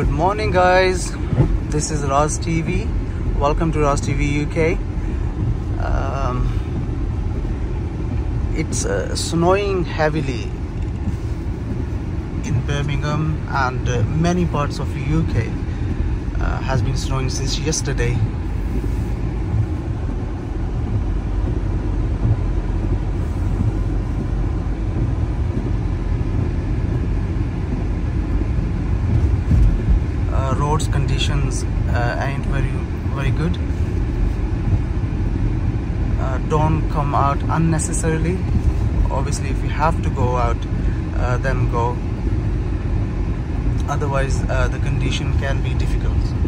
Good morning, guys. This is Raaz TV. Welcome to Raaz TV UK. Um, it's uh, snowing heavily in Birmingham and uh, many parts of the UK. Uh, has been snowing since yesterday. uh, roads conditions uh, ain't very very good. Uh, don't come out unnecessarily. Obviously if you have to go out uh, then go. Otherwise uh, the condition can be difficult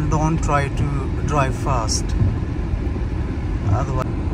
and don't try to drive fast. Otherwise